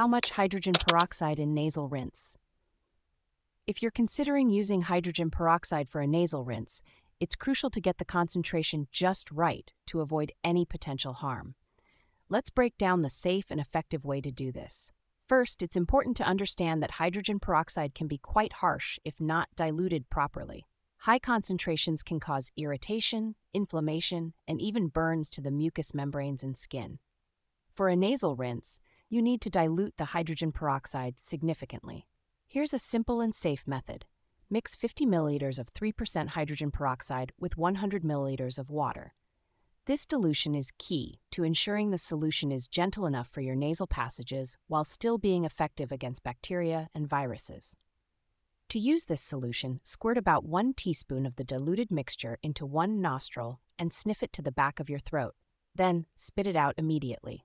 how much hydrogen peroxide in nasal rinse? If you're considering using hydrogen peroxide for a nasal rinse, it's crucial to get the concentration just right to avoid any potential harm. Let's break down the safe and effective way to do this. First, it's important to understand that hydrogen peroxide can be quite harsh if not diluted properly. High concentrations can cause irritation, inflammation, and even burns to the mucous membranes and skin. For a nasal rinse, you need to dilute the hydrogen peroxide significantly. Here's a simple and safe method. Mix 50 milliliters of 3% hydrogen peroxide with 100 milliliters of water. This dilution is key to ensuring the solution is gentle enough for your nasal passages while still being effective against bacteria and viruses. To use this solution, squirt about one teaspoon of the diluted mixture into one nostril and sniff it to the back of your throat. Then, spit it out immediately.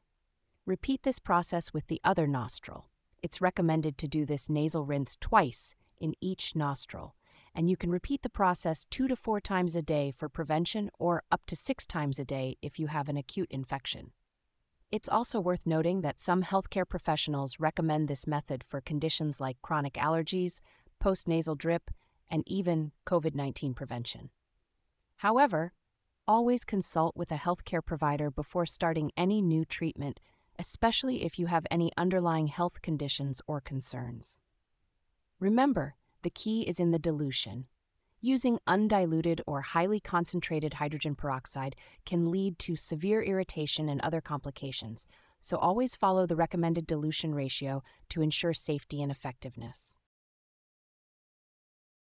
Repeat this process with the other nostril. It's recommended to do this nasal rinse twice in each nostril and you can repeat the process two to four times a day for prevention or up to six times a day if you have an acute infection. It's also worth noting that some healthcare professionals recommend this method for conditions like chronic allergies, postnasal drip, and even COVID 19 prevention. However, always consult with a healthcare provider before starting any new treatment, especially if you have any underlying health conditions or concerns. Remember, the key is in the dilution. Using undiluted or highly concentrated hydrogen peroxide can lead to severe irritation and other complications, so always follow the recommended dilution ratio to ensure safety and effectiveness.